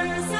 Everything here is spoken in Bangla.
others.